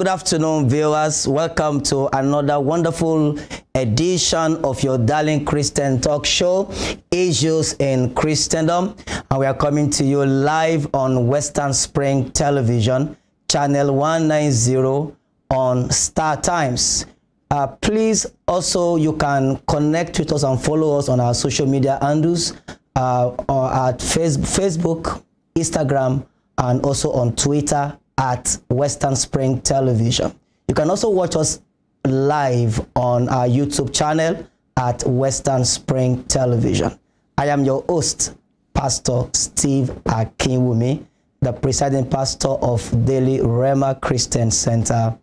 good afternoon, viewers. Welcome to another wonderful edition of your darling Christian talk show, Issues in Christendom. And we are coming to you live on Western Spring Television, channel 190 on Star Times. Uh, please also you can connect with us and follow us on our social media handles uh, or at face Facebook, Instagram, and also on Twitter at Western Spring Television. You can also watch us live on our YouTube channel at Western Spring Television. I am your host, Pastor Steve Akinwumi, the presiding pastor of Daily Rhema Christian Center,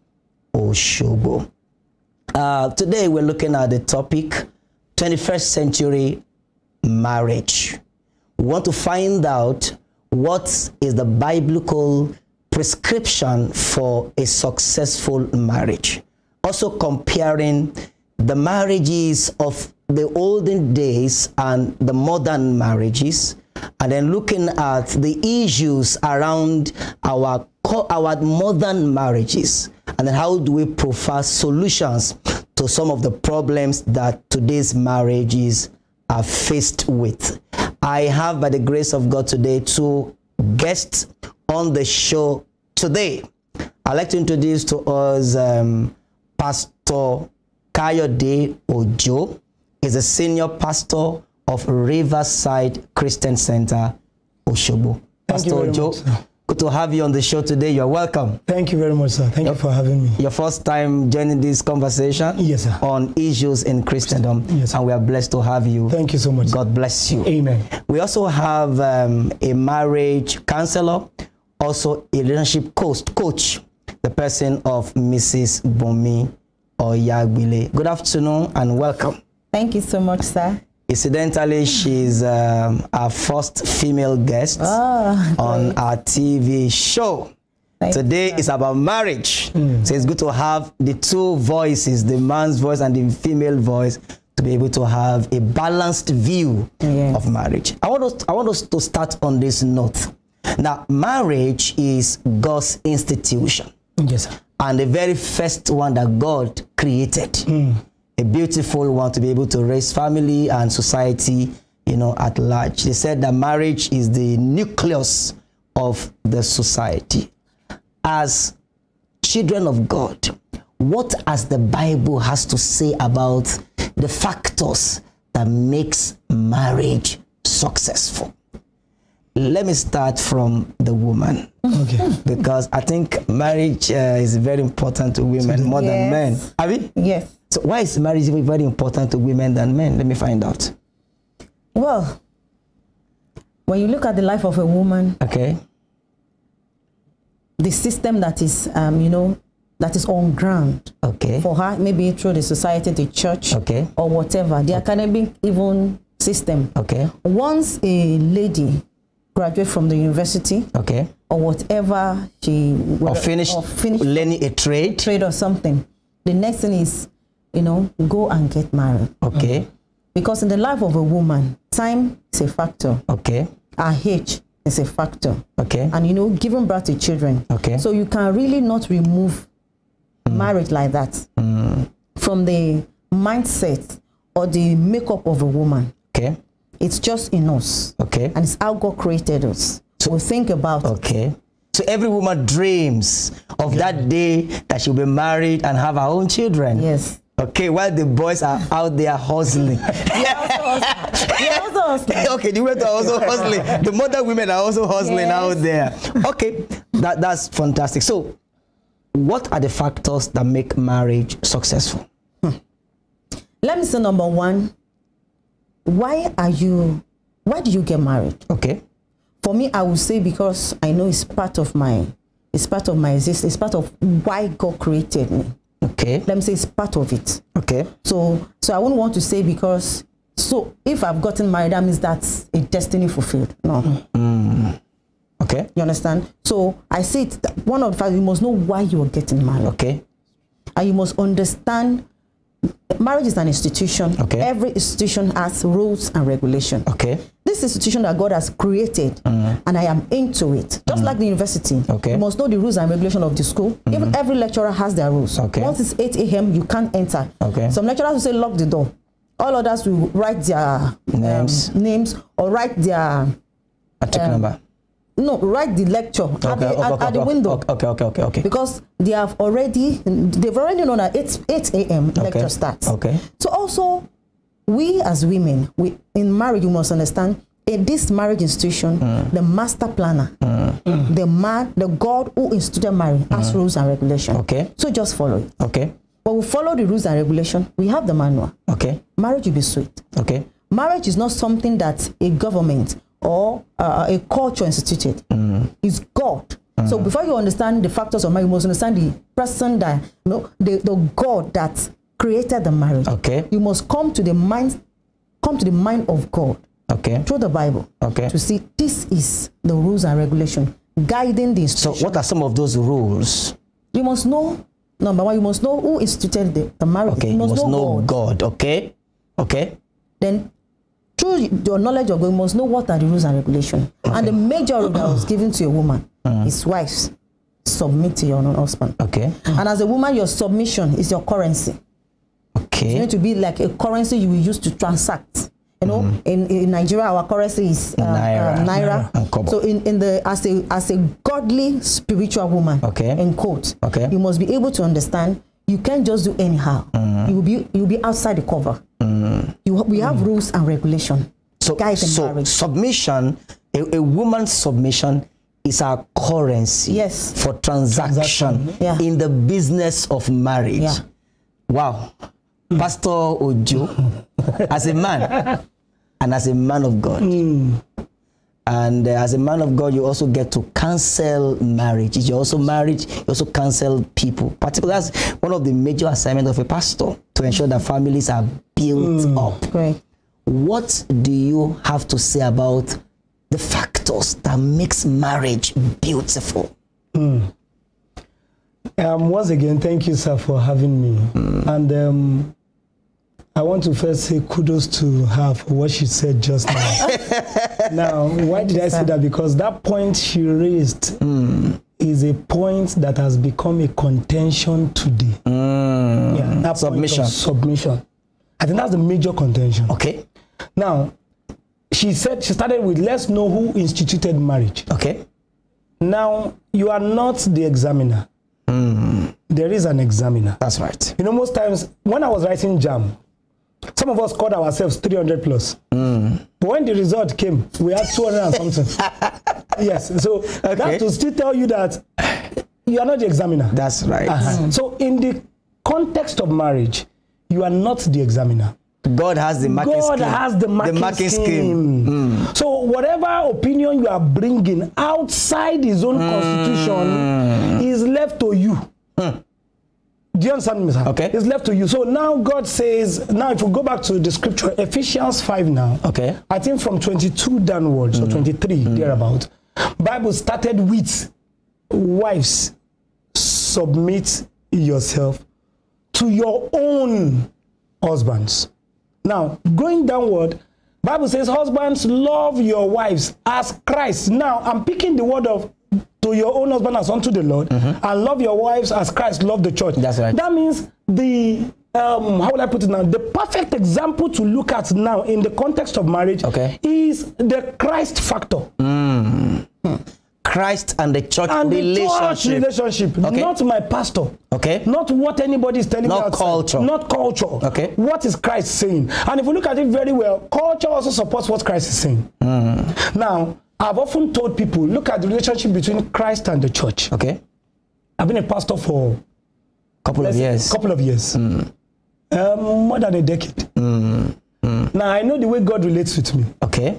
Osogbo. Uh, today we're looking at the topic 21st century marriage. We want to find out what is the biblical prescription for a successful marriage. Also comparing the marriages of the olden days and the modern marriages, and then looking at the issues around our our modern marriages, and then how do we provide solutions to some of the problems that today's marriages are faced with. I have, by the grace of God today, two guests on the show today. I'd like to introduce to us um, Pastor Kayode Ojo. He's a senior pastor of Riverside Christian Center, Osogbo. Pastor Ojo, much, good to have you on the show today. You're welcome. Thank you very much, sir. Thank your, you for having me. Your first time joining this conversation yes, sir. on issues in Christendom. Yes, sir. And we are blessed to have you. Thank you so much. God bless you. Amen. We also have um, a marriage counselor also a relationship coach, coach the person of Mrs. Bomi Oyagbile. Good afternoon and welcome. Thank you so much, sir. Incidentally, she's um, our first female guest oh, on our TV show. Thank Today is about marriage. Mm. So it's good to have the two voices, the man's voice and the female voice, to be able to have a balanced view yes. of marriage. I want, us, I want us to start on this note. Now, marriage is God's institution. Yes, sir. And the very first one that God created. Mm. A beautiful one to be able to raise family and society, you know, at large. They said that marriage is the nucleus of the society. As children of God, what has the Bible has to say about the factors that makes marriage successful? Let me start from the woman. Okay. Because I think marriage uh, is very important to women more yes. than men. Abi? Yes. So why is marriage even very important to women than men? Let me find out. Well, when you look at the life of a woman, okay, the system that is, um, you know, that is on ground. Okay. For her, maybe through the society, the church, okay, or whatever, the okay. academic even system. Okay. Once a lady graduate from the university. Okay. Or whatever she or finish, or finish learning a trade. Trade or something. The next thing is, you know, go and get married. Okay. Because in the life of a woman, time is a factor. Okay. Our age is a factor. Okay. And you know, giving birth to children. Okay. So you can really not remove mm. marriage like that mm. from the mindset or the makeup of a woman. Okay. It's just in us. Okay. And it's how God created us. So we think about Okay. So every woman dreams of yeah. that day that she'll be married and have her own children. Yes. Okay, while the boys are out there hustling. also hustling. okay, the women are also hustling. The mother women are also hustling yes. out there. Okay, that, that's fantastic. So, what are the factors that make marriage successful? Hmm. Let me say number one, why are you why do you get married? Okay. For me i would say because i know it's part of my it's part of my existence it's part of why god created me. Okay. Let me say it's part of it. Okay. So so i wouldn't want to say because so if i've gotten married that means that's a destiny fulfilled. No. Mm. okay. You understand? So i say it one of the facts you must know why you are getting married. Okay. And you must understand marriage is an institution. Okay. Every institution has rules and regulation. Okay. This institution that God has created, and I am into it. Just like the university, Mm. Okay. You must know the rules and regulation of the school. Even every lecturer has their rules. Okay. Once it's 8 a.m., you can't enter. Okay. Some lecturers will say lock the door. All others will write their um, Names. names or write their Matric Um, number. No write the lecture at, Okay, the, okay, at, okay, at the okay, window Okay, okay, okay, okay. because they have already they've already known that 8 8 a.m. lecture starts. Okay. So also, we as women, we in marriage, you must understand in this marriage institution, Mm. the master planner, the man, the God who instituted marriage has rules and regulations. Mm. Okay. So just follow it. Okay. But we follow the rules and regulation We have the manual. Okay. Marriage will be sweet. Okay. Marriage is not something that a government or uh, a culture instituted. It's God. So before you understand the factors of marriage, you must understand the person that you know, the, the God that created the marriage. Okay. You must come to the mind, come to the mind of God Okay. through the Bible Okay. to see this is the rules and regulation guiding the So, what are some of those rules? you must know number one, you must know who instituted the, the marriage. Okay. You must know God. Okay. Okay. then through your knowledge of God, you must know what are the rules and regulations. And the major rule that was given to a woman is wives submit to your own husband. Okay. And as a woman, your submission is your currency. Okay. You Okay. need to be like a currency you will use to transact. You know, in, in Nigeria, our currency is uh, Naira. uh, naira. And kobo. So in, in the as a as a godly spiritual woman, Okay. in quote, Okay. you must be able to understand. You can't just do anyhow. You will be you will be outside the cover. You, we have mm. rules and regulation. So, guys so marriage. submission, a, a woman's submission is our currency Yes. for transaction, Transaction. Yeah. in the business of marriage. Yeah. Wow. Pastor Ojo, as a man and as a man of God, mm. And uh, as a man of God, you also get to cancel marriage. You're also married, you also cancel people. Particularly, that's one of the major assignments of a pastor to ensure that families are built up. Great. What do you have to say about the factors that makes marriage beautiful? Um, once again, thank you, sir, for having me. And um, I want to first say kudos to her for what she said just now. now, why did I say that? Because that point she raised hmm. is a point that has become a contention today. Hmm. Yeah, that Submission. submission. I think that's the major contention. Okay. Now, she said she started with let's know who instituted marriage. Okay. Now, you are not the examiner. Hmm. There is an examiner. That's right. You know, most times when I was writing JAMB, some of us called ourselves 300 plus. But when the result came, we had 200 and something. yes. So that to still tell you that you are not the examiner. That's right. Uh-huh. So in the context of marriage, you are not the examiner. God has the marking God scheme. has the marking, marking scheme. So whatever opinion you are bringing outside His own constitution is left to you. Do you understand me, sir? Okay. It's left to you. So now God says, now if we go back to the scripture, Ephesians 5 now. Okay. I think from 22 downwards, or mm. 23, mm. thereabout, Bible started with wives, submit yourself to your own husbands. Now, going downward, Bible says, husbands, love your wives as Christ. Now, I'm picking the word of to your own husband as unto the Lord, and love your wives as Christ loved the church. That's right. That means the um, how will I put it now? The perfect example to look at now in the context of marriage Okay. is the Christ factor Christ and the church and the church relationship. relationship, Okay. not my pastor. Okay. Not what anybody is telling Not me outside. culture. Not culture. Okay. What is Christ saying? And if we look at it very well, culture also supports what Christ is saying. Mm. Now, I've often told people, look at the relationship between Christ and the church. Okay. I've been a pastor for a Couple of a years. couple of years, Mm. um, more than a decade. Now, I know the way God relates with me. Okay.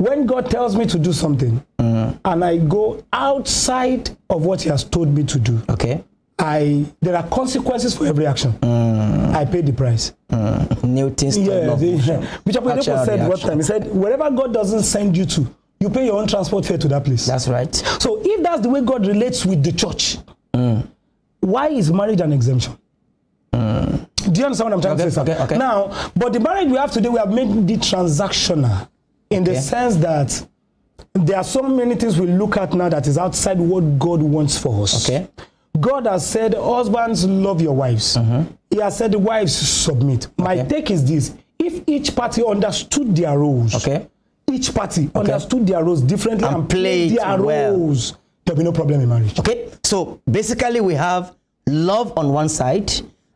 when God tells me to do something and I go outside of what He has told me to do, Okay. I there are consequences for every action. Mm. I pay the price. Mm. New things to Yeah, love. the, Bishop Oyedepo said reaction. time, he said, wherever God doesn't send you to, you pay your own transport fare to that place. That's right. so if that's the way God relates with the church, mm. why is marriage an exemption? Do you understand what I'm trying Okay, to say? okay, okay. Now, but the marriage we have today, we have made it transactional. in the sense that there are so many things we look at now that is outside what God wants for us. Okay. God has said, husbands, love your wives. He has said, wives, submit. My Mm-hmm. Okay. take is this if each party understood their roles, Okay. each party understood their roles differently And and, played their well. roles, there'll be no problem in marriage. Okay. So basically, we have love on one side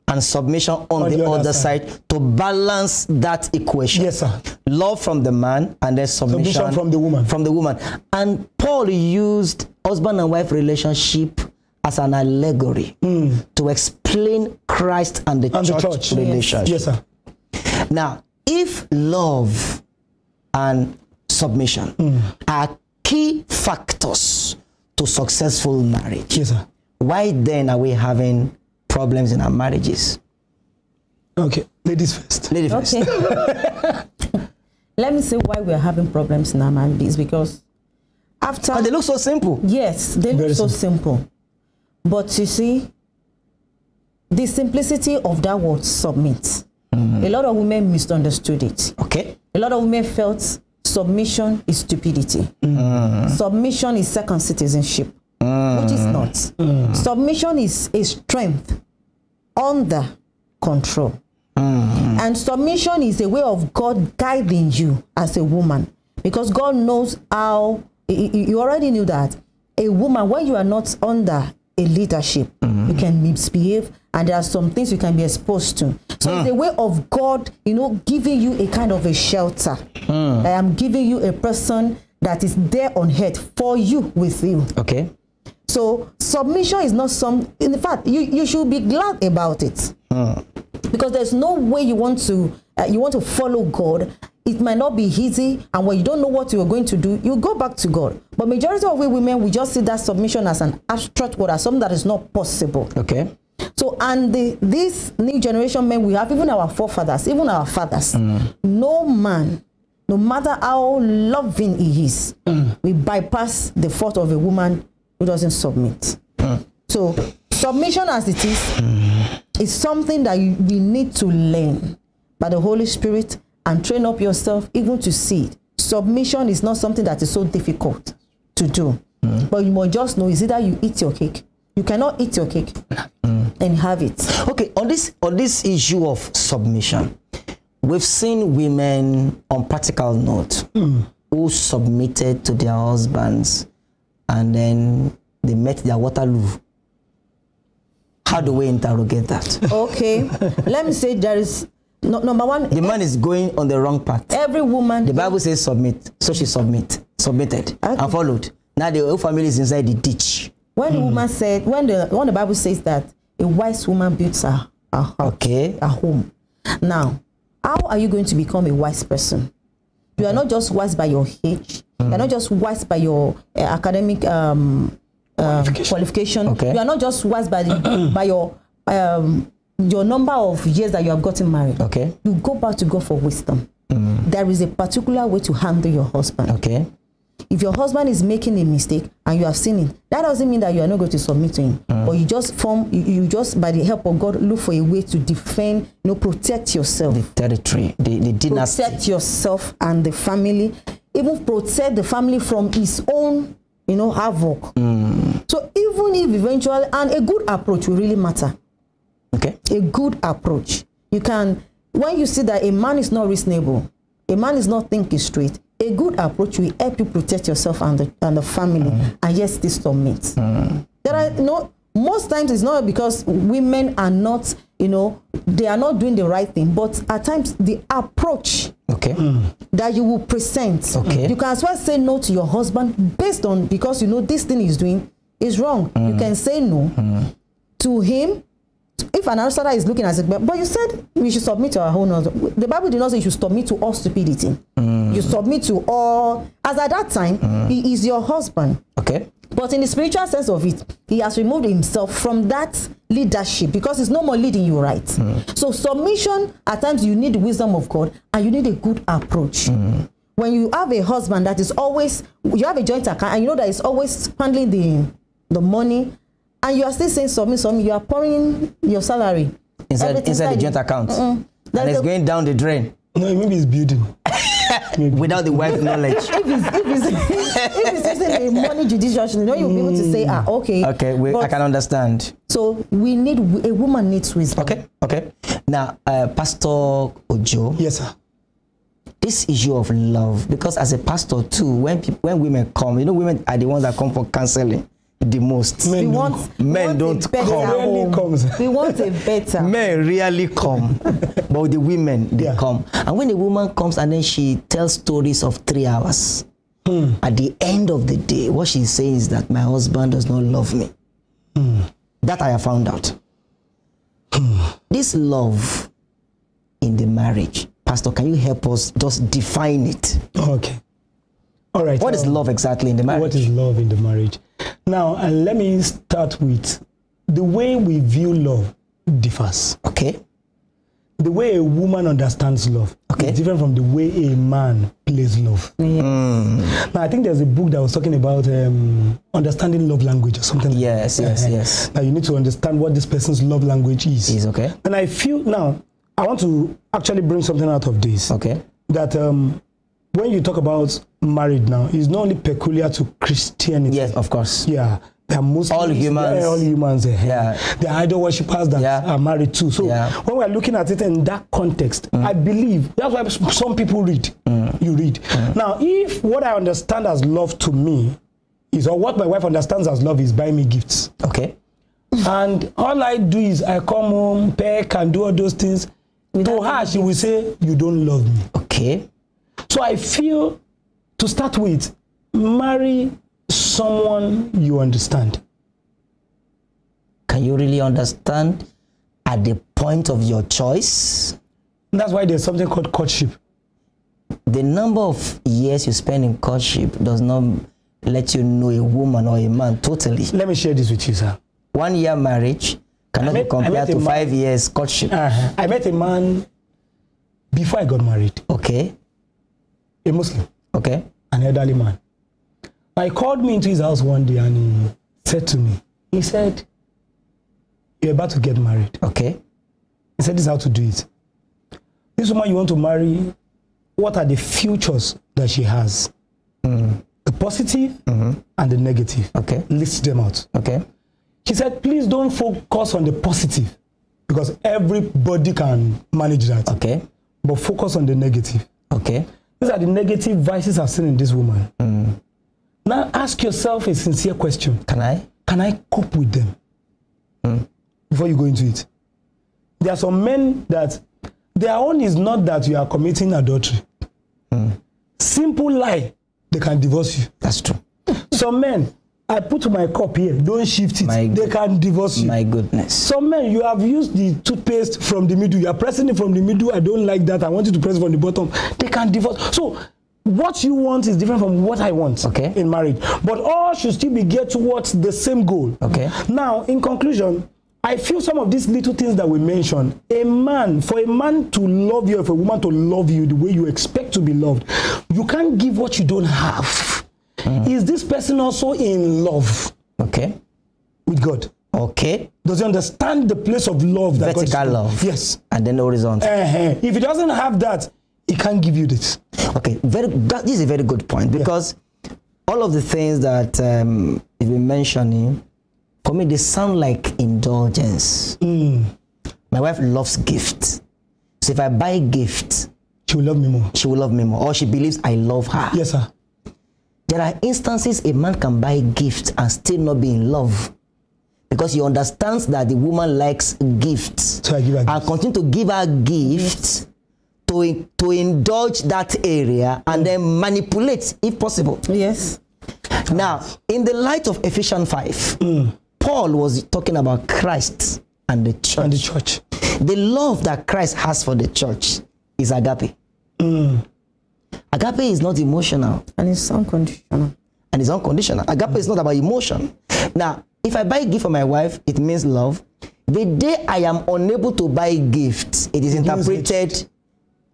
and submission on, the, other, side. to balance that equation. Yes, sir. Love from the man and then submission, Submission from the woman. From the woman. And Paul used husband and wife relationship as an allegory mm. to explain Christ and the. And the church, church. relationship. Yes, sir. Now, if love and submission mm. are key factors to successful marriage, Yes, sir. why then are we having problems in our marriages? Okay, ladies first. Lady first. Okay. Let me say why we're having problems in our marriages because after And they look so simple. yes, they look Very so simple. But you see, the simplicity of that word submit. Mm-hmm. A lot of women misunderstood it. Okay. A lot of women felt submission is stupidity. Mm-hmm. Submission is second citizenship, which is mm-hmm. not. Submission is a strength under control. And submission is a way of God guiding you as a woman. Because God knows how, you already knew that a woman, when you are not under a leadership, mm-hmm. you can misbehave and there are some things you can be exposed to. So it's a way of God, you know, giving you a kind of a shelter. Hmm. I am giving you a person that is there on earth for you, with you. Okay. So submission is not some. In fact, you, you should be glad about it, hmm. because there's no way you want to uh, you want to follow God. It might not be easy, and when you don't know what you are going to do, you go back to God. But majority of we women, we just see that submission as an abstract word, as something that is not possible. Okay. So, and the, this new generation men we have, even our forefathers, even our fathers, no man, no matter how loving he is, we bypass the fault of a woman who doesn't submit. So, submission as it is, is something that you, we need to learn by the Holy Spirit and train up yourself even to see it. Submission is not something that is so difficult to do. Mm. But you must just know is either you eat your cake. You cannot eat your cake mm. and have it. Okay, on this on this issue of submission, we've seen women on practical note mm. who submitted to their husbands and then they met their Waterloo. How do we interrogate that? Okay. Let me say there is no, number one. The man is going on the wrong path. Every woman. The Bible says submit, so she submit, submitted, Okay. and followed. Now the whole family is inside the ditch. when the woman said, when the when the Bible says that a wise woman builds her, her house, Okay. a home. Now, how are you going to become a wise person? You are not just wise by your age. You are not just wise by your uh, academic um, um, qualification. Okay. You are not just wise by the, by your um, your number of years that you have gotten married. Okay. You go back to God for wisdom. Mm. There is a particular way to handle your husband. Okay. If your husband is making a mistake and you have seen it, that doesn't mean that you are not going to submit to him. Mm. But you just form, you, you just by the help of God look for a way to defend, you know, protect yourself, The Territory, the, the dynasty. protect yourself and the family, even protect the family from his own, you know, havoc. Mm. So even if eventually, and a good approach will really matter Okay. a good approach. You can, when you see that a man is not reasonable, a man is not thinking straight, a good approach will help you protect yourself and the, and the family, mm. and yes, this submit. Mm. There are no, most times it's not because women are not, you know, they are not doing the right thing, but at times the approach Okay. Mm. that you will present. Okay. You can as well say no to your husband based on because you know this thing he's doing is wrong. You can say no to him. If an outsider is looking at it, but, but you said we should submit to our own. The Bible did not say you should submit to all stupidity. Mm. You submit to all. As at that time, mm. he is your husband. Okay. But in the spiritual sense of it, he has removed himself from that leadership because he's no more leading you right. Mm. So submission, at times you need the wisdom of God and you need a good approach. When you have a husband that is always, you have a joint account and you know that is always handling the, the money and you are still saying submit, submit, you are pouring your salary. Inside everything inside the inside joint account. Mm-mm. And it's a- going down the drain. No, maybe it's building. without the wife knowledge. if it's if it's if it's using the money judiciously, you know you'll be able to say, ah, okay. Okay, we, I can understand. So we need a woman needs wisdom. Okay, okay. Now, uh, Pastor Ojo, Yes, sir. this issue of love, because as a pastor too, when people, when women come, you know, women are the ones that come for counseling the most. Men don't want come. we Men want a don't better come. Rarely home. comes. We want a better. Men rarely come, but the women they Yeah. come. And when a woman comes and then she tells stories of three hours, hmm. at the end of the day, what she's saying is that my husband does not love me. Hmm. That I have found out. Hmm. this love in the marriage, Pastor, can you help us just define it? Okay. All right. What is um, love exactly in the marriage? What is love in the marriage? Now, uh, let me start with the way we view love differs. okay? The way a woman understands love Okay. is different from the way a man plays love. Now, I think there's a book that was talking about um, understanding love language or something. like Yes, that. yes, Uh-huh. yes. Now, you need to understand what this person's love language is. Is okay? And I feel now, I want to actually bring something out of this. Okay. That um, when you talk about married now, it's not only peculiar to Christianity. Yes, of course. Yeah. They are Muslims. All humans. yeah, all humans. eh. Yeah. Are idol worshippers that Yeah. are married too. So Yeah. when we're looking at it in that context, mm. I believe that's why some people read. Mm. You read. Mm. Now, if what I understand as love to me is, or what my wife understands as love is buying me gifts. Okay. And all I do is I come home, peck, and do all those things. To her, she will say, You don't love me. Okay. So I feel to start with, marry someone you understand. Can you really understand at the point of your choice? That's why there's something called courtship. The number of years you spend in courtship does not let you know a woman or a man totally. Let me share this with you, sir. One year marriage cannot met- be compared to man- five years courtship. Uh-huh. I met a man before I got married, Okay. A Muslim, Okay. an elderly man. I called me into his house one day and he said to me, he said, You're about to get married. Okay. He said, This is how to do it. This woman you want to marry, what are the futures that she has? Mm-hmm. The positive mm-hmm. and the negative. Okay. List them out. Okay. She said, Please don't focus on the positive because everybody can manage that. Okay. But focus on the negative. Okay. These are the negative vices I've seen in this woman. Now ask yourself a sincere question Can I? Can I cope with them? Before you go into it. There are some men that their own is not that you are committing adultery. Simple lie, they can divorce you. That's true. Some men, I put my cup here, don't shift it. My they can divorce you. My goodness. Some men, you have used the toothpaste from the middle. You are pressing it from the middle. I don't like that. I want you to press from the bottom. They can divorce. So, what you want is different from what I want Okay. in marriage. But all should still be geared towards the same goal. Okay. Now, in conclusion, I feel some of these little things that we mentioned. A man, for a man to love you, or for a woman to love you the way you expect to be loved, you can't give what you don't have. Is this person also in love Okay. with God? Okay. Does he understand the place of love that Vertical love. Yes. And then horizontal. Uh-huh. If he doesn't have that, he can't give you this. Okay, very. That, this is a very good point because all of the things that um, you've been mentioning, for me, they sound like indulgence. My wife loves gifts, so if I buy gifts, She will love me more. she will love me more, or she believes I love her. Yes, sir. There are instances a man can buy gifts and still not be in love because he understands that the woman likes gifts So I give her and gifts. continue to give her gifts to, to indulge that area and mm. then manipulate if possible. Yes. Now, in the light of Ephesians 5, mm. Paul was talking about Christ and the church. And the church. The love that Christ has for the church is agape. Mm. Agape is not emotional And it's unconditional. and it's unconditional. Agape is not about emotion. Now, if I buy a gift for my wife, it means love. The day I am unable to buy gifts, it is interpreted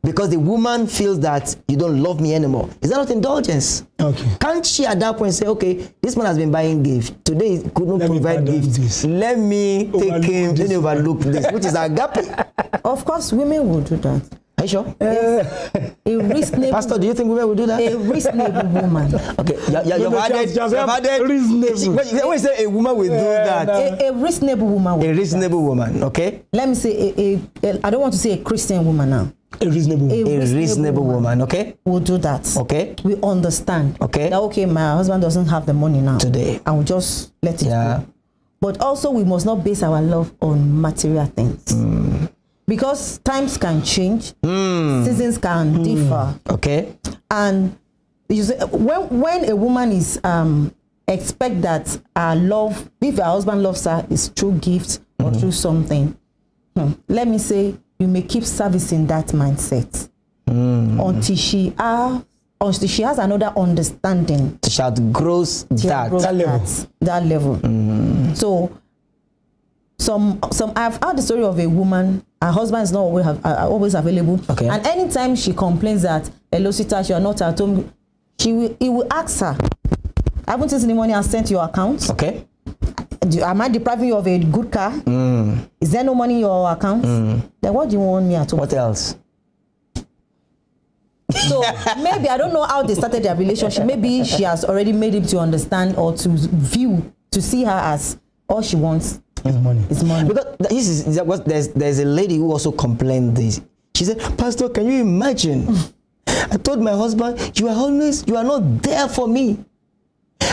because the woman feels that you don't love me anymore. Is that not indulgence? Okay. Can't she at that point say, okay, this man has been buying gifts. Today he could not Let provide gifts. Let me take Overlook him, let this me overlook this, which is agape. Of course, women will do that. Are you sure? a reasonable, Pastor, do you think women will do that? a reasonable woman, Okay, yeah, yeah, you've added, you've added reasonable. When you- you say a woman will do Yeah, that, no. a, a reasonable woman. will a do reasonable woman, okay? that. Let me say a, a, a. I don't want to say a Christian woman now. A reasonable. A A reasonable woman, okay? will do that. Okay. We understand. Okay. That okay, my husband doesn't have the money now. Today. And we just let it Yeah. go. But also we must not base our love on material things. Because times can change, hmm. seasons can hmm. differ. Okay? And you say, when when a woman is um expect that her love, if her husband loves her, is through gifts or mm-hmm. through something, hmm, let me say you may keep servicing that mindset hmm. until she are until she has another understanding To shout grows she that. grows That level. that level. So some some I've heard the story of a woman. Her husband is not always have, uh, always available. Okay. And anytime she complains that hello, sweetheart, you are not at home, she will he will ask her, "Haven't you seen the money I sent your account? Okay? Do, am I depriving you of a good car? Is there no money in your account? Then what do you want me at home? What else? So maybe I don't know how they started their relationship. Maybe she has already made him to understand or to view to see her as all she wants Uh-huh. His money. It's money. Because this is there was- there's there's a lady who also complained this. She said, Pastor, can you imagine? I told my husband, you are always you are not there for me.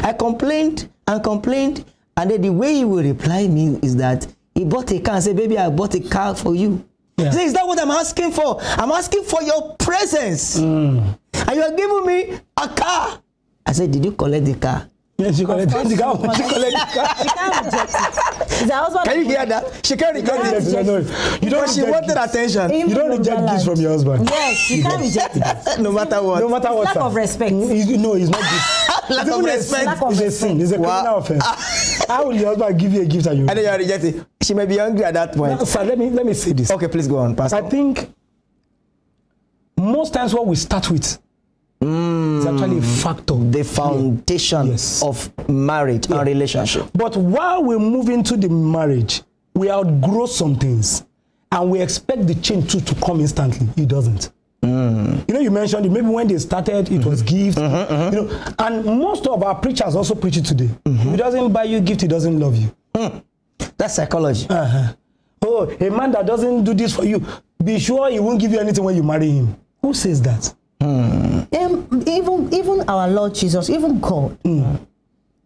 I complained and complained, and then the way he will reply me is that he bought a car and said, Baby, I bought a car for you. Yeah. He Is that what I'm asking for? I'm asking for your presence. Mm. And you are giving me a car. I said, Did you collect the car? Yeah, she collected the she collect- She collected the car. She can't reject it. Husband Can you hear that? She can't reject reject it. it, no. You don't she reject wanted gifts. attention. Even You don't reject gifts from your husband. Yes, you can't reject it. no matter what. No matter what. Lack sir. of respect. He's- no, it's not gift. Lack of respect. Lack of It's a sin. It's a Wow. criminal offense. How will your husband give you a gift and you? And then you are rejecting. She may be hungry at that point. Now, sir, let me let me say this. Okay, please go on, Pastor. I think most times what we start with is actually a factor. the foundation Yes. of marriage and relationship. But while we move into the marriage, we outgrow some things and we expect the change too to come instantly. It doesn't. You know, you mentioned it. Maybe when they started, it was gift. You know, and most of our preachers also preach it today. If he doesn't buy you gift, he doesn't love you. That's psychology. Uh-huh. Oh, a man that doesn't do this for you, be sure he won't give you anything when you marry him. Who says that? Um, even even our Lord Jesus, even God,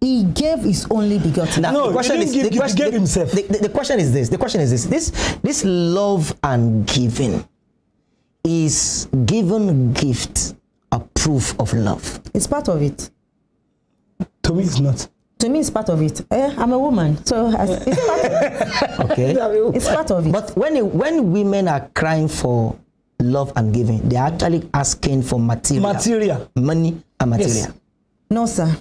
He gave His only begotten. Now, No, the he question didn't is give the gift, question, gave the- himself. The, the- the question is this. The question is this. This this love and giving is given gift a proof of love. It's part of it. To me, it's not. To me, it's part of it. Eh, I'm a woman, so it's part of it. Okay. It's part of it. But when when women are crying for love and giving, they are actually asking for material, Material. money and material. Yes. no, sir.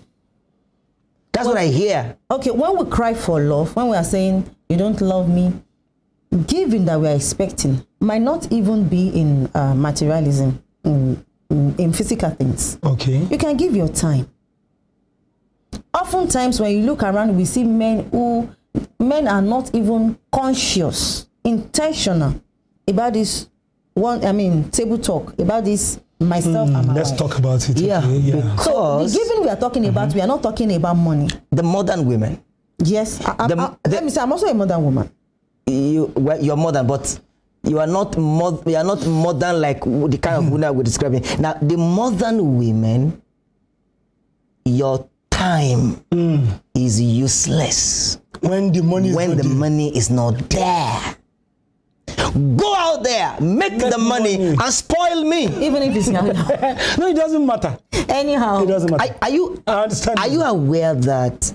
That's what I hear. Okay, when we cry for love, when we are saying you don't love me, giving that we are expecting might not even be in uh, materialism, in, in, in physical things. Okay. You can give your time. Oftentimes, when you look around, we see men who men are not even conscious, intentional about this one. I mean, table talk about this myself hmm, and my Let's wife. talk about it. Yeah, Okay, yeah. So the because giving we are talking mm-hmm. about, we are not talking about money. the modern women, Yes, I, I, The- I- the- let me say, I'm also a modern woman. you well, you're modern, but you are not mod, you are not modern like the kind of woman we're describing. Now, the modern women, your time hmm. is useless When the money is when the there. money is not there. Go out there, make, Make the money, money. and spoil me. Even if it's not. no, it doesn't matter. Anyhow, It doesn't matter. Are, are you I understand. are you aware that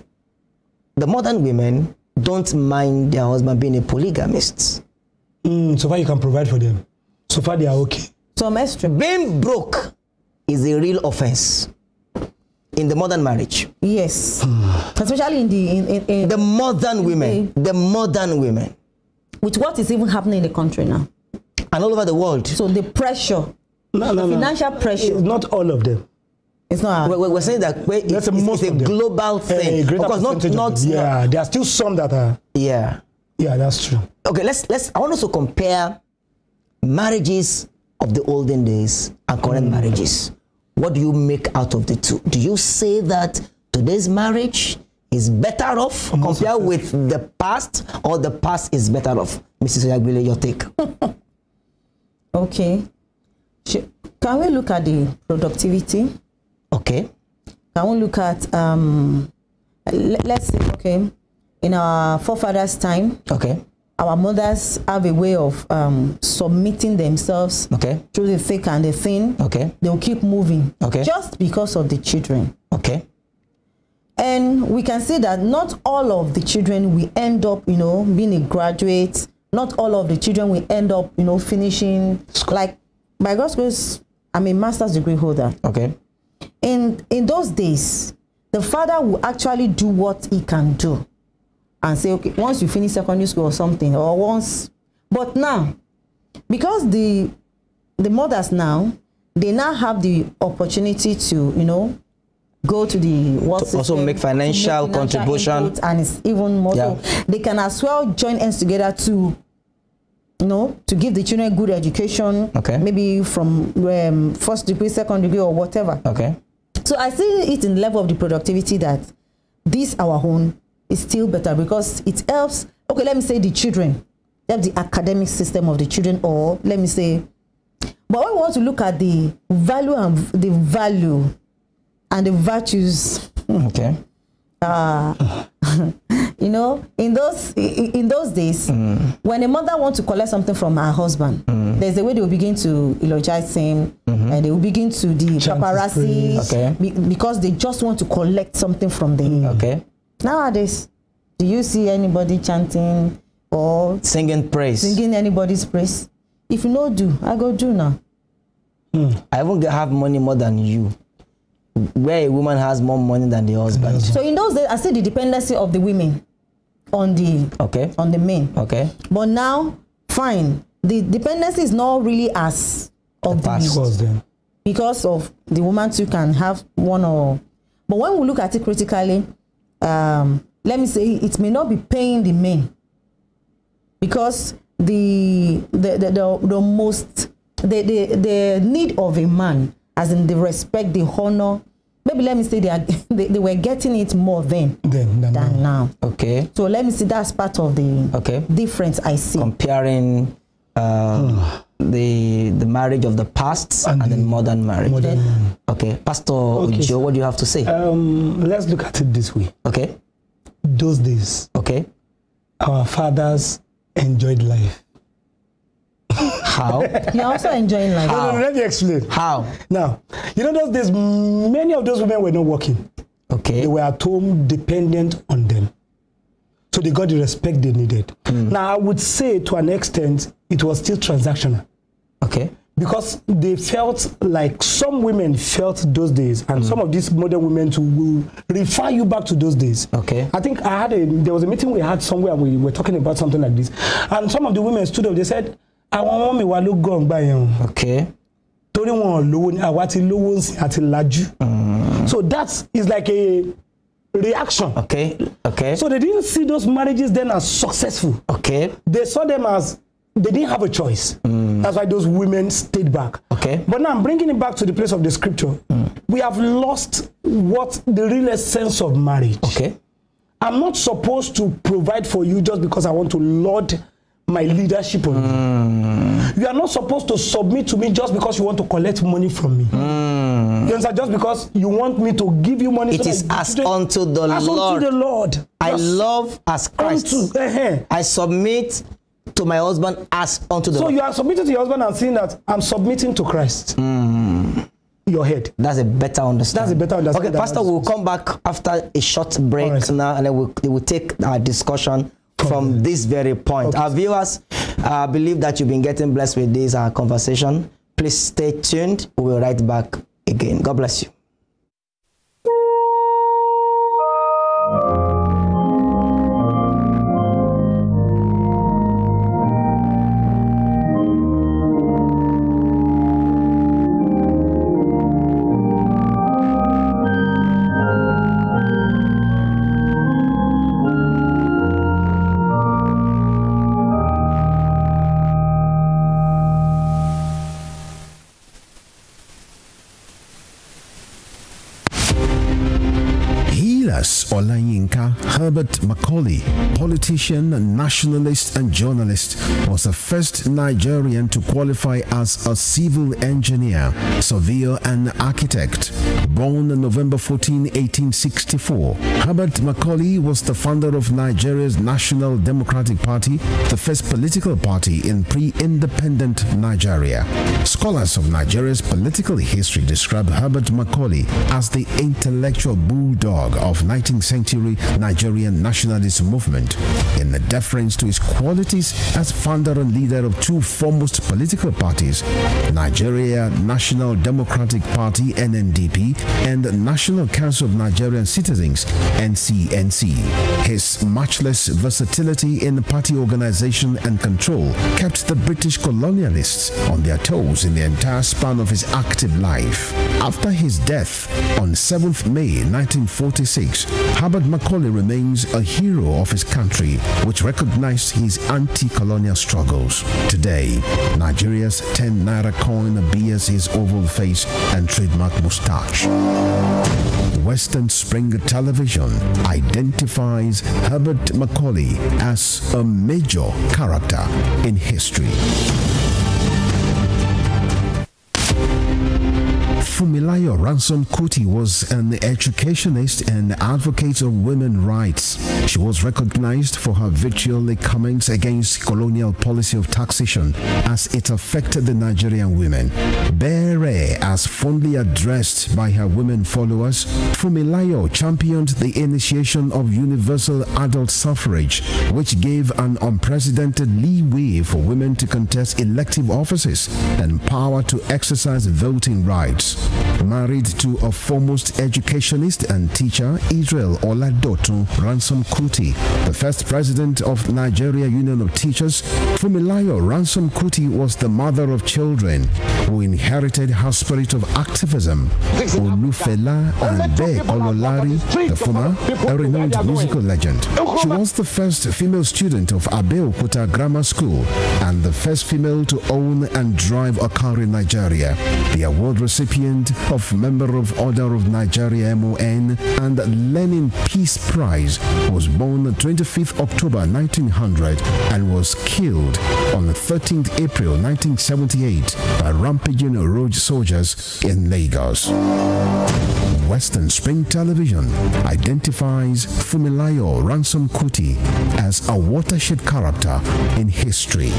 the modern women don't mind their husband being a polygamist? Mm, so far you can provide for them. So far they are okay. So, extra. Being broke is a real offense in the modern marriage. Yes, especially in the in, in, in The modern women, the modern women, with what is even happening in the country now. and all over the world. So the pressure, No, no, no. financial pressure, It's not all of them. it's not. We're, we're saying that we- That's it's, a it's, most a of them. global A thing. greater Of course, not percentage of not. Yeah, there are still some that are. yeah. Yeah, that's true. Okay, let's let's. I want us to compare marriages of the olden days and current hmm. marriages. What do you make out of the two? Do you say that today's marriage is better off compared with the past, or the past is better off? Mrs. Oyagbile, your take. Okay. Can we look at the productivity? Okay. Can we look at um let's say okay in our forefathers time Okay. our mothers have a way of um submitting themselves Okay. through the thick and the thin Okay. they'll keep moving Okay. just because of the children Okay. And we can see that not all of the children will end up you know being a graduate not all of the children will end up you know finishing like by god's grace i'm a master's degree holder Okay. in in those days the father will actually do what he can do and say okay once you finish secondary school or something or once but now because the the mothers now they now have the opportunity to you know go to the work To also system, make financial contribution. and it's even more so Yeah. they can as well join hands together to you know to give the children good education Okay. maybe from um, first degree second degree or whatever Okay. so I see it in the level of the productivity that this our own is still better because it helps. Okay, let me say the children, help the academic system of the children, or let me say, but when we want to look at the value and the value and the virtues, hmm, Okay. Ah. you know, in those in, those days, hmm. when a mother wants to collect something from her husband, hmm. there's a way they will begin to eulogize him, and they will begin to the paparazzi. Okay. be- because they just want to collect something from the Okay. Nowadays, do you see anybody chanting or Singing praise. singing anybody's praise? If you no do, I go do now. I won't have money more than you. Where a woman has more money than the husband. So in those days, I see the dependency of the women on the Okay. on the men. Okay. But now, fine, the dependency is not really as of the, past. It was then. because of the woman too can have one or. But when we look at it critically, um, let me say it may not be paying the men because the the the, the, the most the, the the need of a man as in the respect the honor maybe let me say they are they, they were getting it more then Then, than than now. now Okay. so let me see that's part of the Okay. difference i see Comparing uh, the the marriage of the past and, And the the modern marriage. Modern. Okay. Pastor Okay. Joe, what do you have to say? Um, let's look at it this way. Okay. Those days, Okay. our fathers enjoyed life. How? you're also enjoying life No, no, no, let me explain. How? Now, you know those days, many of those women were not working. Okay. They were at home dependent on them. So they got the respect they needed. Hmm. Now, I would say to an extent, it was still transactional Okay. because they felt like some women felt those days, and hmm. some of these modern women too will refer you back to those days. Okay. I think I had a there was a meeting we had somewhere we were talking about something like this, and some of the women stood up. They said, "Àwọn ọmọ mi wà ló gàn gbà yẹn o." Okay. torí wọn lówó ni àwa ti lówó ń sìn àti lajú. so that is like a reaction. Okay. Okay. so they didn't see those marriages then as successful. Okay. they saw them as they didn't have a choice. That's why those women stayed back. Okay. But now I'm bringing it back to the place of the scripture. We have lost what the real essence of marriage. Okay. I'm not supposed to provide for you just because I want to lord my leadership on you. You are not supposed to submit to me just because you want to collect money from me. You understand? Just because you want me to give you money. It so is as unto the as Lord. unto the Lord. I Just love as Christ. unto. eh-heh. I submit to my husband as unto the So Lord. you are submitting to your husband and saying that I'm submitting to Christ. Your head. That's a better understanding. That's a better understanding Okay, Pastor, we'll come back after a short break right. now, and then we'll, we'll take our discussion from this very point. Our viewers, I believe that you've been getting blessed with this uh, conversation. Please stay tuned. We will right back again. God bless you. Herbert Macaulay, politician, nationalist, and journalist, was the first Nigerian to qualify as a civil engineer, surveyor, and architect. Born on November 14, 1864, Herbert Macaulay was the founder of Nigeria's National Democratic Party, the first political party in pre-independent Nigeria. Scholars of Nigeria's political history describe Herbert Macaulay as the intellectual bulldog of 19th century Nigerian nationalist movement in deference to his qualities as founder and leader of two foremost political parties, Nigeria National Democratic Party NNDP and National Council of Nigerian Citizens NCNC. His matchless versatility in party organization and control kept the British colonialists on their toes in the entire span of his active life. After his death on 7th May 1946, Herbert Macaulay remains a hero of his country, which recognized his anti-colonial struggles. Today, Nigeria's 10 naira coin bears his oval face and trademark mustache. Western Spring Television identifies Herbert Macaulay as a major character in history. Funmilayo Ransome Kuti was an educationist and advocate of women's rights. She was recognized for her vitriolic comments against colonial policy of taxation as it affected the Nigerian women. Bere, as fondly addressed by her women followers, Funmilayo championed the initiation of universal adult suffrage, which gave an unprecedented leeway for women to contest elective offices and power to exercise voting rights. Married to a foremost educationist and teacher, Israel Oludotun Ransome Kuti, the first president of Nigeria Union of Teachers, Funmilayo Ransome Kuti was the mother of children who inherited her spirit of activism. Olufela and Be Ololari, the former, a renowned musical legend. She was the first female student of Abeokuta Grammar School and the first female to own and drive a car in Nigeria. The award recipient of Member of Order of Nigeria MON and Lenin Peace Prize was born 25th October 1900 and was killed on 13th April 1978 by rampaging road soldiers in Lagos. Western Spring Television identifies Funmilayo Ransome Kuti as a watershed character in history.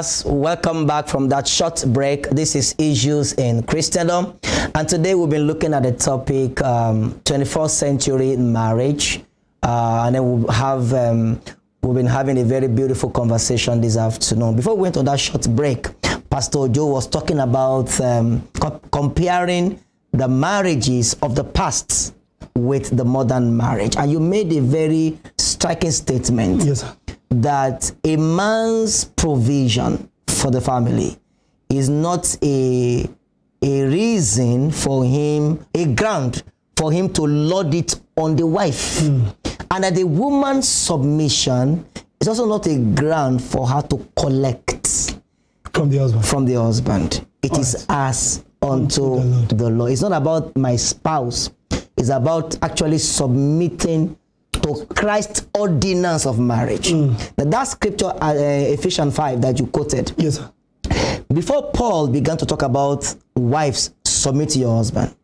Viewers. Welcome back from that short break. This is Issues in Christendom. And today we've been looking at the topic um, 21st century marriage. Uh, and then we'll have, um, we've been having a very beautiful conversation this afternoon. Before we went on that short break, Pastor Joe was talking about um, co- comparing the marriages of the past with the modern marriage. And you made a very striking statement Yes, sir. That a man's provision for the family is not a a reason for him a ground for him to lord it on the wife. Hmm. And that the woman's submission is also not a ground for her to collect From the husband. from the husband. It is as unto Unto the Lord. it's not about my spouse. It's about actually submitting to Christ's ordinance of marriage. Now, that scripture, uh, Ephesians 5, that you quoted, Yes, sir. before Paul began to talk about wives, submit to your husband.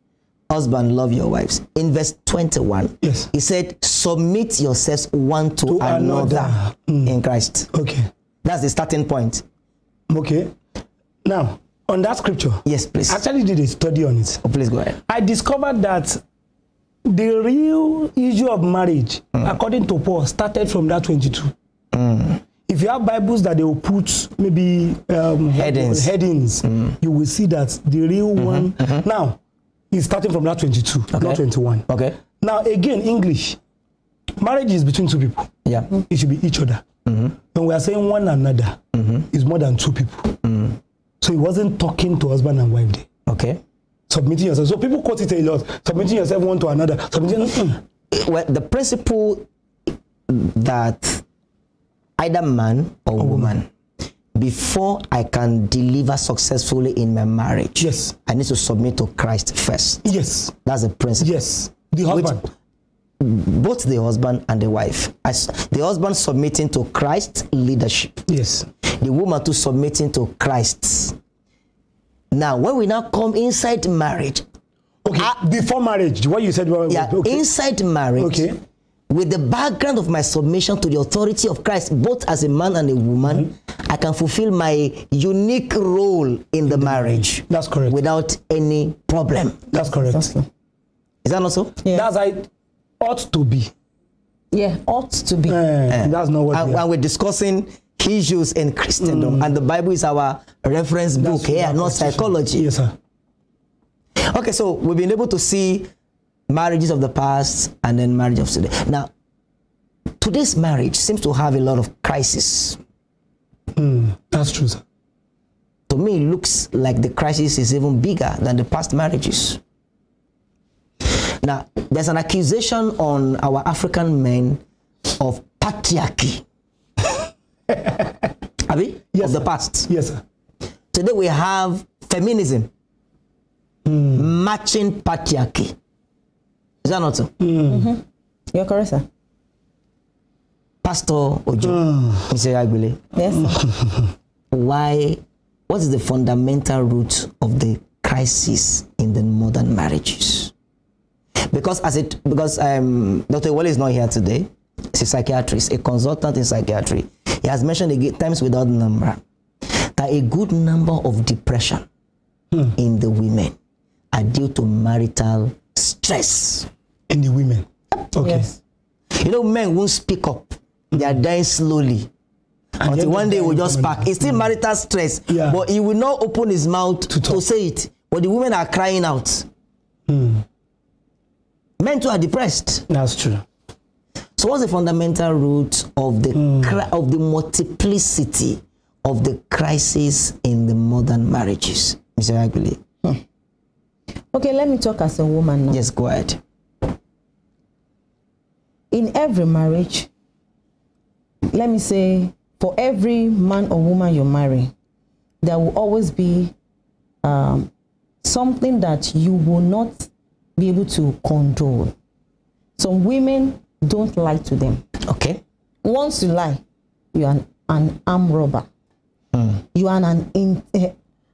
Husband, love your wives. In verse 21, Yes. he said, submit yourselves one to, To another, another. in Christ. Okay. That's the starting point. Okay. Now, on that scripture, Yes, please. I actually did a study on it. Oh, please go ahead. I discovered that the real issue of marriage, according to Paul, started from that 22. If you have Bibles that they will put maybe um, Headings. headings you will see that the real one now is starting from that 22, Okay. not 21. Okay. Now, again, English, marriage is between two people. Yeah. It should be each other. When we are saying one another, it's more than two people. So he wasn't talking to husband and wife there. Okay. Submitting yourself. So people quote it a lot. Submitting yourself one to another. Submitting. Well, the principle that either man or woman, before I can deliver successfully in my marriage, Yes. I need to submit to Christ first. Yes. That's the principle. Yes. The husband. Both the husband and the wife. As the husband submitting to Christ's leadership, Yes. the woman to submitting to Christ's. Now, when we now come inside marriage, Okay. Before marriage, what you said. was- yeah, okay. inside marriage, Okay. with the background of my submission to the authority of Christ, both as a man and a woman, Mm-hmm. I can fulfill my unique role in the marriage That's correct. without any problem. That's correct. Is that not so? Yeah. That's it ought to be. Yeah, ought to be. Eh, That's not what. and, we are. and we're discussing issues in Christendom, mm. and the Bible is our reference book That's here, not psychology. Yes, sir. Okay, so we've been able to see marriages of the past and then marriage of today. Now, today's marriage seems to have a lot of crisis. Hmm, that's true, sir. To me, it looks like the crisis is even bigger than the past marriages. Now, there's an accusation on our African men of patriarchy. Abi? Yes, of the sir. past. Yes, sir. Today we have feminism hmm. matching patriarchy. Is that not so? Hmm. Mm-hmm. You're correct, sir. Pastor Ojo, ah. Mr. Agbele, Yes, sir. why, what is the fundamental root of the crisis in the modern marriages? Because as it, because um, Dr. Wale is not here today, he's a psychiatrist, a consultant in psychiatry. He has mentioned again, times without number, that a good number of depression in the women are due to marital stress. In the women. Okay. Yes. You know, men won't speak up. They are dying slowly. Until yet one day will just spark. It's still marital stress. Yeah. But he will not open his mouth to, talk. say it. But the women are crying out. Men too are depressed. That's true. So what's the fundamental root of the cri- of the multiplicity of the crisis in the modern marriages? Mr. Agbili. Okay, let me talk as a woman now. Yes, go ahead. in every marriage, let me say, for every man or woman you marry, there will always be um, something that you will not be able to control. Some women don't lie to them. Okay. Once you lie, you are an, an arm robber. You are an, in, eh,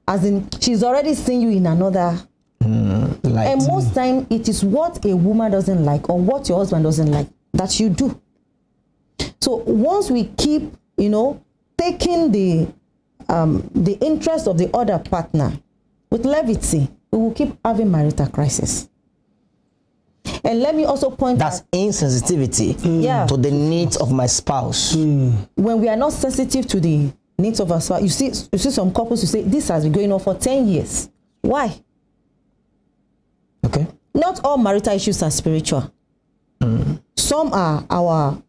as in, she's already seen you in another Like, and most time, it is what a woman doesn't like or what your husband doesn't like that you do. So once we keep, you know, taking the um, the interest of the other partner with levity, we will keep having marital crisis. And let me also point that's out insensitivity Yeah. to the needs of my spouse. when we are not sensitive to the needs of our spouse, you see, you see some couples who say this has been going on for 10 years. Why? Okay. not all marital issues are spiritual. Some are our,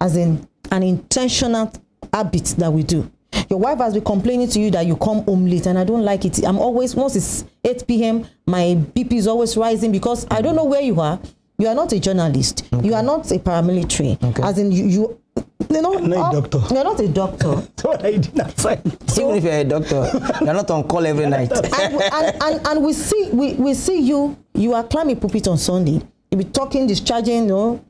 as in an intentional habit that we do. Your wife has been complaining to you that you come home late and I don't like it. I'm always, once it's 8 p.m., my BP is always rising because I don't know where you are. You are not a journalist. You are not a paramilitary. Okay. As in, you, you, you know, not a all- doctor. You're not a doctor. So what I did outside. Even if you're a doctor, you're not on call every night. and, we- and, and, and we see we, we see you you are climbing pulpit on Sunday. You be talking, discharging, you know.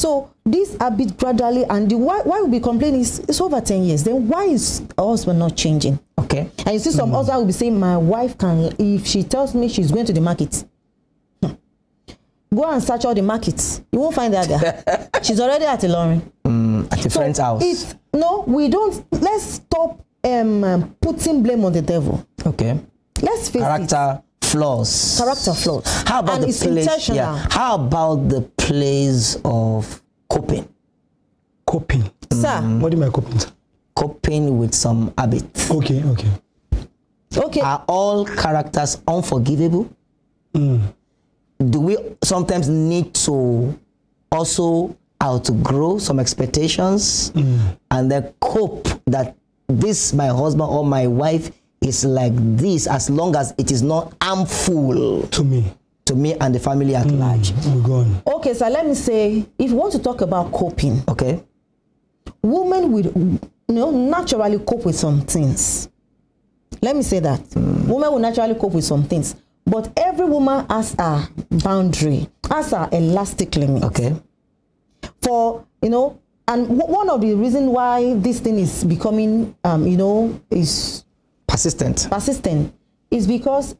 So this habit gradually and the why why we be complaining is it's over 10 years. Then why is our husband not changing? Okay. And you see some husband will be saying, My wife can if she tells me she's going to the market. hmm, Go and search all the markets. You won't find her there. She's already at Ilorin. At a friend's house. It's no, we don't let's stop um, putting blame on the devil. Okay. Let's face it. Character flaws. character flaws. How about and the it's place? intentional. Yeah. How about the place of coping? Coping. Sir, mm. What do you mean coping? Coping with some habits. Okay, okay. okay, Are all characters unforgivable? Mm. Do we sometimes need to also outgrow some expectations mm. and then cope that this my husband or my wife is like this as long as it is not harmful To me. to me and the family at large. We're gone. Okay, so let me say, if you want to talk about coping, Okay. women will you know naturally cope with some things let me say that women will naturally cope with some things but every woman has a boundary has a elastic limit Okay. for you know and w- one of the reasons why this thing is becoming um, you know is Persistent. persistent is because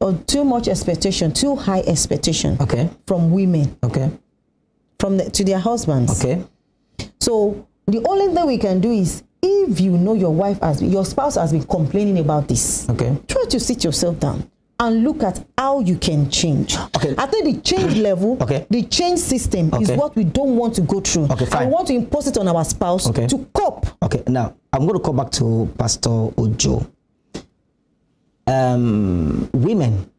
of too much expectation too high expectation Okay. from women Okay. from the, to their husbands Okay. So the only thing we can do is if you know your wife has your spouse has been complaining about this, Okay. try to sit yourself down and look at how you can change. Okay. I think the change level, Okay. the change system is what we don't want to go through. Okay, fine. we want to impose it on our spouse Okay. to cope. Okay, now I'm going to come back to Pastor Ojo. Um, women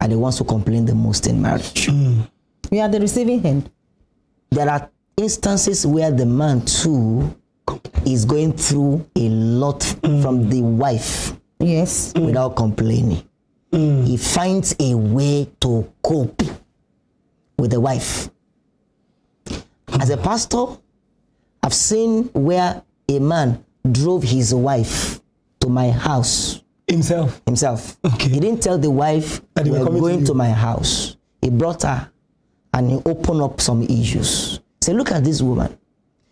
are the ones who complain the most in marriage. Mm. We are the receiving end. There are instances where the man too is going through a lot mm. from the wife Yes. Mm. without complaining. He finds a way to cope with the wife. As a pastor, I've seen where a man drove his wife to my house Himself. himself. Okay. He didn't tell the wife That were to going you. to, my house. He brought her and he opened up some issues. Say, look at this woman.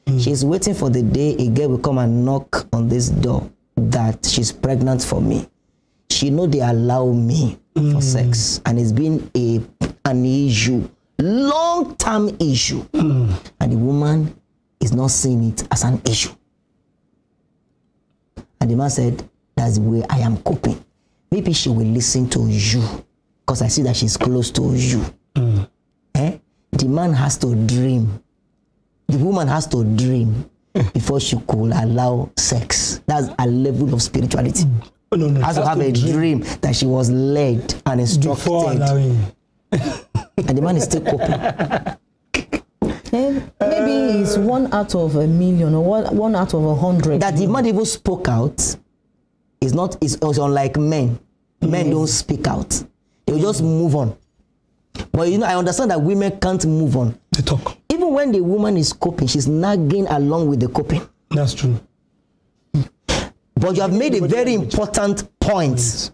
Hmm. She's waiting for the day a girl will come and knock on this door that she's pregnant for me. She know they allow me Hmm. for sex, and it's been a an issue, long term issue, Hmm. and the woman is not seeing it as an issue. And the man said, That's the way I am coping. Maybe she will listen to you because I see that she's close to you. Eh? The man has to dream. The woman has to dream before she could allow sex. That's a level of spirituality. Oh, no, no. Has to have a dream that she was led and instructed. Before allowing. And the man is still coping. And maybe it's one out of a million or one, one out of a hundred. that the man even spoke out is not is, is unlike men. Men don't speak out. They will just move on. But you know, I understand that women can't move on. The talk. Even when the woman is coping, she's nagging along with the coping. That's true. But you have made a very important point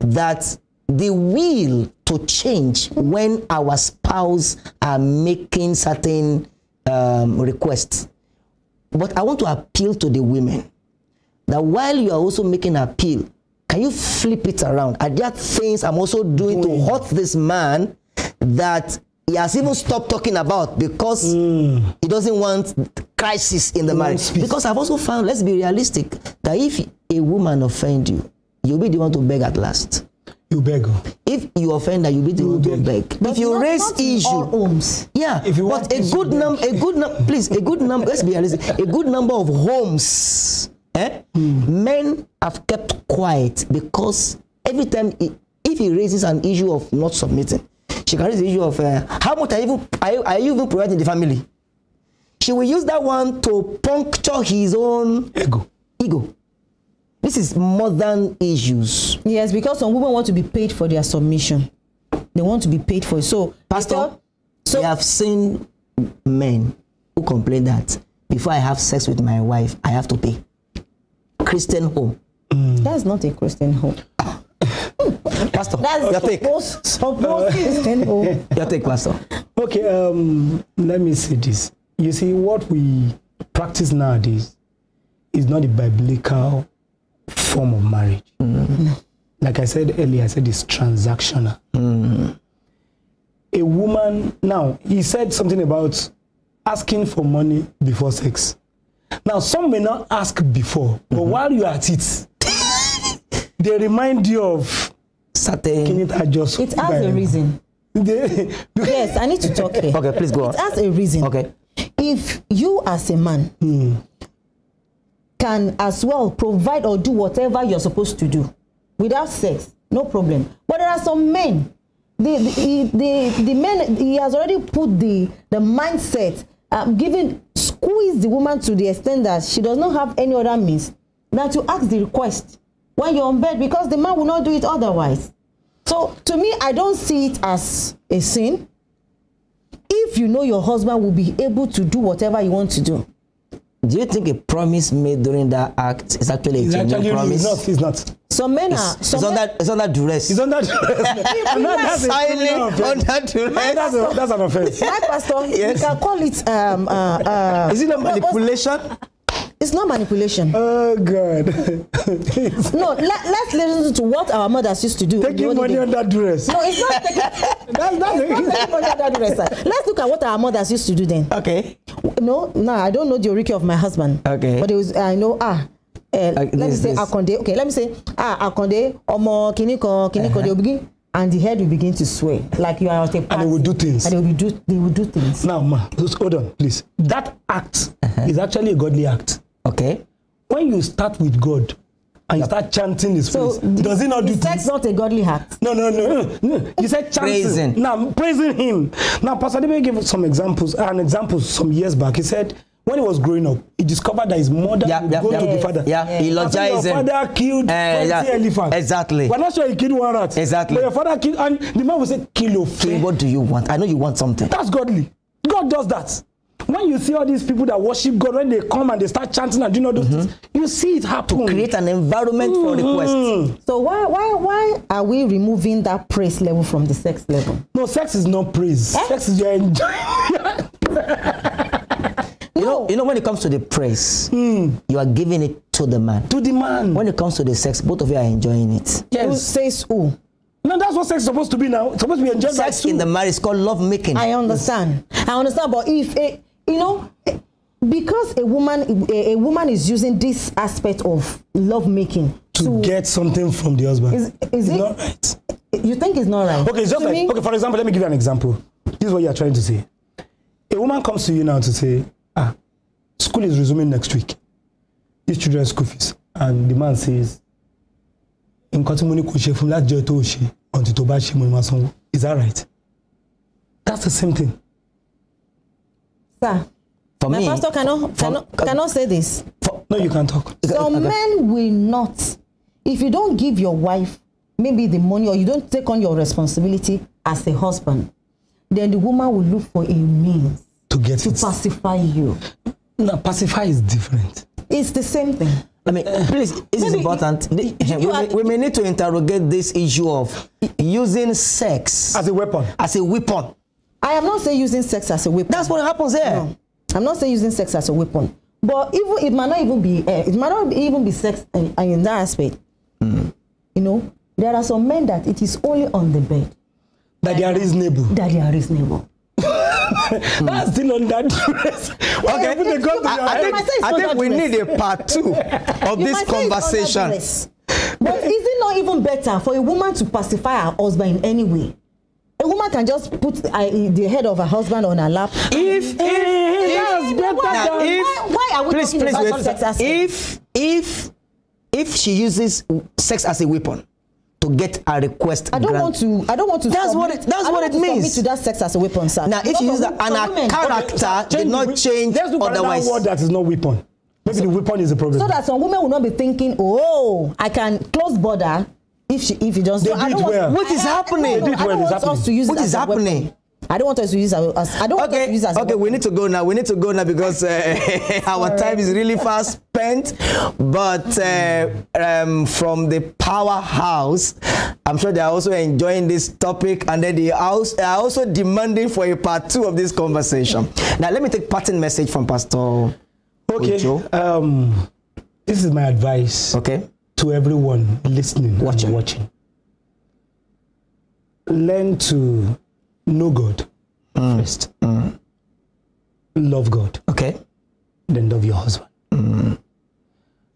that the will to change when our spouse are making certain um, requests. But I want to appeal to the women that while you are also making appeal, can you flip it around? Are there things I'm also doing to hurt this man that he has even stopped talking about because he doesn't want crisis in the marriage? Because I've also found, let's be realistic, that if a woman offend you, you'll be the one to beg at last. You beg. her. If you offend her, you'll be the one to beg. But if you not- raise not issue, all homes. yeah, If you but a good number, a good number, please, a good number. Let's be realistic. A good number of homes, eh? Men have kept quiet because every time, he, if he raises an issue of not submitting, she can raise the issue of uh, how much are you, even, are, you, are you even providing the family? She will use that one to puncture his own Ego. ego. This is modern issues. Yes, because some women want to be paid for their submission. They want to be paid for it. So, Pastor, instead- so we have seen men who complain that before I have sex with my wife, I have to pay. Christian home. that's not a Christian home. Pastor, That's your take. supposed, supposed Christian home. Your take, Pastor. Okay, um, let me say this. You see, what we practice nowadays is not a biblical form of marriage. Like I said earlier, I said it's transactional. A woman, now, he said something about asking for money before sex. Now, some may not ask before, but while you're at it, they remind you of Certain. Kenita just. It has a reason. Yes, I need to talk here. Okay, please go on. It has a reason. Okay. If you as a man can as well provide or do whatever you're supposed to do without sex, no problem. But there are some men, the the, the, the men he has already put the the mindset um, giving squeeze the woman to the extent that she does not have any other means than to ask the request when you're on bed because the man will not do it otherwise. So to me, I don't see it as a sin. If you know your husband will be able to do whatever you want to do, Do you think a promise made during that act is actually a It's genuine actually promise? it's not. It's not. some men are It's, some it's, men, under, it's under duress. It's under. And that- that's a Silently under duress. That's, a, that's an offense. my pastor, Yes. you can call it um, uh, uh, Is it not manipulation? It's not manipulation. Oh God. no, let, let's listen to what our mothers used to do. Taking money under duress. No, it's not taking, That's, that's not taking money under duress, sir. Let's look at what our mothers used to do then. Okay. No, no, I don't know the oriki of my husband. Okay. But it was I know ah. Uh, let me say. Akonde. Okay, let me say ah Akonde, Omo Kiniko, Kiniko. They will begin, and the head will begin to sway like you are at a party. And they will do things. And they will do. They will do things. Now, ma, just hold on, please. That act Uh-huh. is actually a godly act. Okay. When you start with God and you start chanting His So praise, does He not do things? not a godly act? No, no, no, no, no. You said chanting. Praising. Now, praising Him. Now, Pastor David gave some examples, an example some years back. He said when he was growing up, he discovered that his mother Yeah, would yeah, go yeah. to the father. Yeah, say, eulogize Your him. father killed Eh, 20 yeah, elephants. exactly. We're not sure he killed one rat. Exactly. But your father killed, and the man will say, Kilo. Okay, what do you want? I know you want something. That's godly. God does that. When you see all these people that worship God, when they come and they start chanting and doing all those things, you see it happen. Create an environment for request. So why why why are we removing that praise level from the sex level? No, sex is not praise. Eh? Sex is your enjoy. You know, you know, when it comes to the praise, Hmm. you are giving it to the man. to the man. When it comes to the sex, both of you are enjoying it. Who yes. says who? No, that's what sex is supposed to be now. It's supposed to be enjoyed by Sex two. in the marriage is called love making. I understand. I understand, but if a, you know, eh, because a woman a, a woman is using this aspect of love making to get something from the husband. Is- is it- not right. you think it's not right? Okay, it's just To like me, okay. For example, let me give you an example. This is what you are trying to say. A woman comes to you now to say, "Ah, school is resuming next week. These children's school fees," and the man says, "Nǹkan tí mo ní kò ṣe fún láti jẹ́ tó ṣe until tó bá ṣe mo ní máa sanwó." Is that right? That's the same thing. Sir, for my me, pastor cannot cannot cannot say this. No, you can talk. Some men will not. If you don't give your wife maybe the money or you don't take on your responsibility as a husband, then the woman will look for a means To get to it. pacify you. No, pacify is different. It's the same thing. I mean, please, this is important. you- we, you may, are- we may need to interrogate this issue of using sex As a weapon. as a weapon. I am not saying using sex as a weapon. That's what happens there. No, I'm not saying using sex as a weapon. But even it might not even be uh, it might not even be sex in, in that aspect. You know, there are some men that it is only on the bed That they are reasonable. that they are reasonable. That's still on that dress. Okay. haven't they gone to I, your I think, I think we duress. need a part two of You this conversation. But is it not even better for a woman to pacify her husband in any way? A woman can just put uh, the head of her husband on her lap. If, if, that's if, than- if, Why- why are we please, talking please about wait. sex as- If, if, if she uses sex as a weapon to get a request I don't grant- want to. I don't want to. That's submit, what it- that's I what it means. To that sex as a weapon, sir. Now, if you use the, and her character did not change Let's look at otherwise. word that is not weapon. Maybe the weapon is the problem. so that some women will not be thinking, oh, I can close border if she if you just. They I do don't it want, well. What is I- I- happening? No, They no, it I well, don't it's want us happening. to use What is as weapon. happening? I don't want us to use it as. I don't want us to Okay, use as okay, we need to go now. We need to go now because uh, our time is really fast spent. But uh, um, from the powerhouse, I'm sure they are also enjoying this topic, and then they are also, demanding for a part two of this conversation. Now, let me take parting message from Pastor. okay. Ojo. Um, this is my advice Okay, to everyone listening Watching. and watching. Learn to know God first. Love God, okay, then love your husband.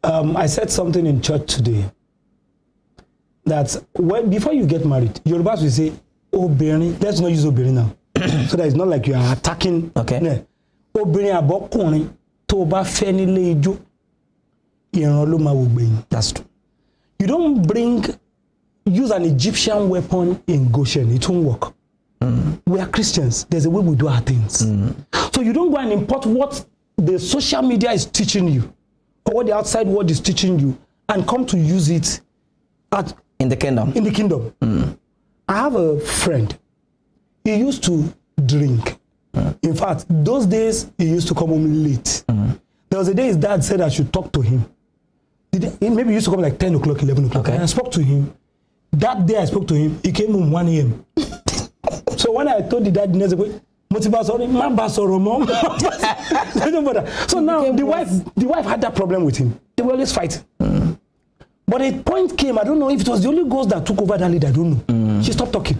Um, I said something in church today that when before you get married, Yorubas will say, "Obìnrin." Let's not use obìnrin now, so that it's not like you are attacking. Okay. Yeah. Obìnrin àbọ̀kùnrin tó o bá fẹ́ nílé ijó, ìran ló máa wò gbẹ̀yìn. that's true. You don't bring use an Egyptian weapon in Goshen. It won't work. We are Christians. There's a way we do our things. So So you don't go and import what the social media is teaching you or what the outside world is teaching you and come to use it at, In the kingdom. in the kingdom. I have a friend. He used to drink. In fact, those days he used to come home late. There was a day his dad said I should talk to him. He- maybe he used to come like 10 o'clock, 11 o'clock. Okay. And I spoke to him. That day I spoke to him, he came home 1 a.m. so when I told the dad the next day, mo ti bá sọ̀rọ̀, má bá sọ̀rọ̀ mọ́. Don't bother. So now the wife, the wife had that problem with him. They were always fighting. But a point came, I don't know if it was the Holy Ghost that took over that lead, I don't know. She stopped talking.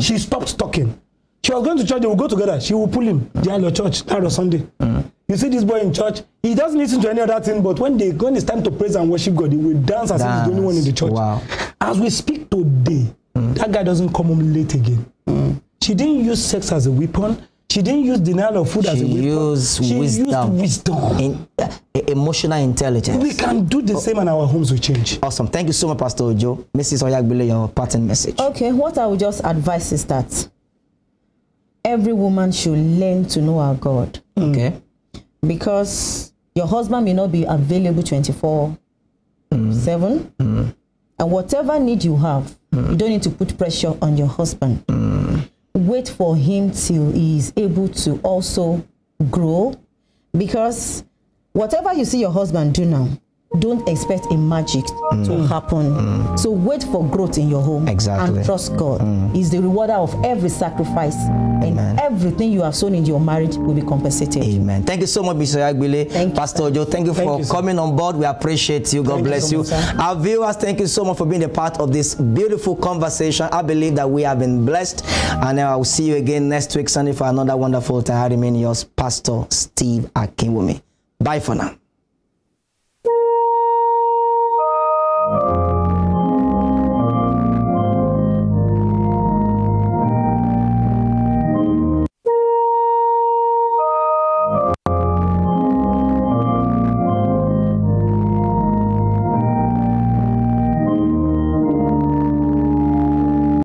She stopped talking. She was going to church, they would go together. She would pull him. They are your church, that was Sunday. You see this boy in church, he doesn't listen to any other thing, but when they when it's time to praise and worship God, he will dance as if he's the only one in the church. Wow. As we speak today, that guy doesn't come home late again. She didn't use sex as a weapon. She didn't use denial of food as She a weapon. used she wisdom. used wisdom. In, uh, emotional intelligence. We can do the same and our homes will change. Awesome. Thank you so much, Pastor Ojo. Mrs. Oyagbile, your parting message. Okay, what I would just advise is that every woman should learn to know our God Okay. Because your husband may not be available 24 7. And whatever need you have, you don't need to put pressure on your husband. Wait for him till he is able to also grow because whatever you see your husband do now, don't expect a magic to mm. happen. Mm. So wait for growth in your home Exactly. and trust God. Mm. He's the rewarder of every sacrifice, Amen. and everything you have sown in your marriage will be compensated. Amen. Thank you so much, Mr. Yagbile. Thank you, Pastor Ojo, thank you Thank for you, coming on board. We appreciate you. God Thank you bless so you. much, sir. Our viewers, thank you so much for being a part of this beautiful conversation. I believe that we have been blessed. And uh, I will see you again next week, Sunday, for another wonderful time. I remain yours, Pastor Steve Akinwumi. Bye for now.